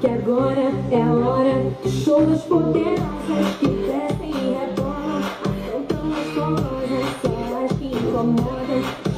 Que agora é a hora do poderosas que crescem e retornam. Soltam só as que incomodam.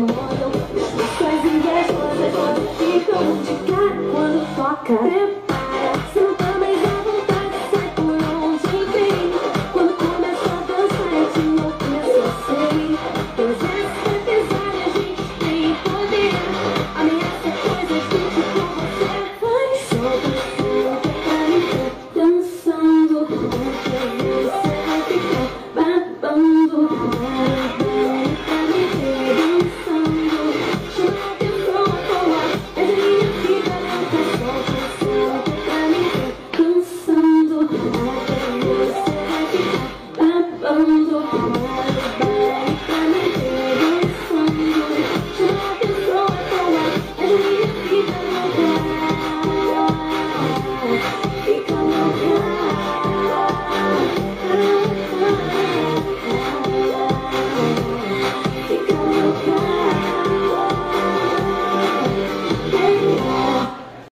incomodam As coisinhas rosas quando ficam de cara Quando foca. Prepara, senta mais à vontade Sai por onde vem Quando começa a dançar é de louco, eu só sei Pois essa pesada a gente tem poder Ameaça coisas que tipo você Vai solta, solta pra mim Dançando, dançando Thank you.